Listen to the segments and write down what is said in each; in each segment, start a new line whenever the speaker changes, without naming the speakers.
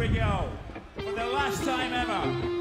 we go. For the last time ever.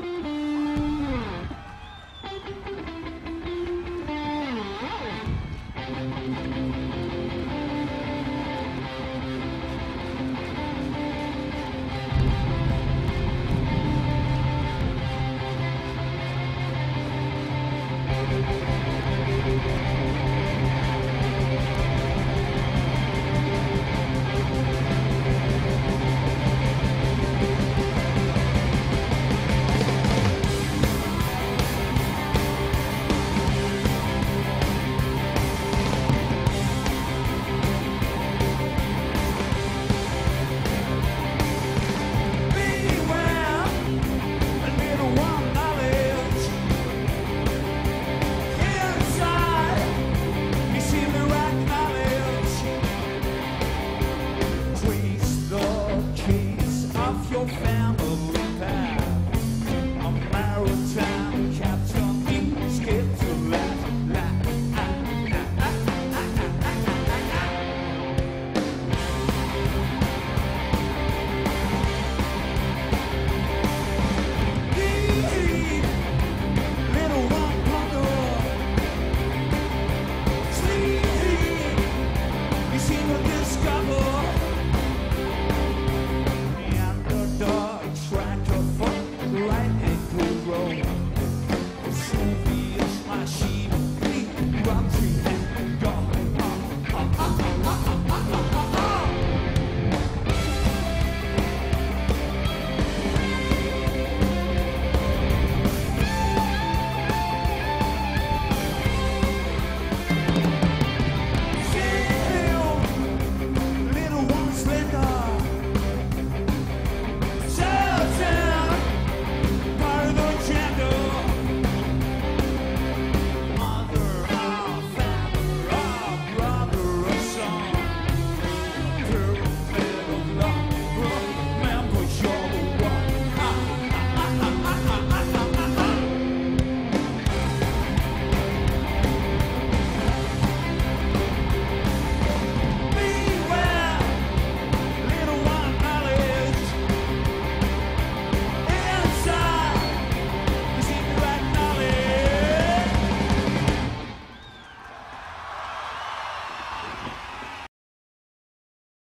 single day.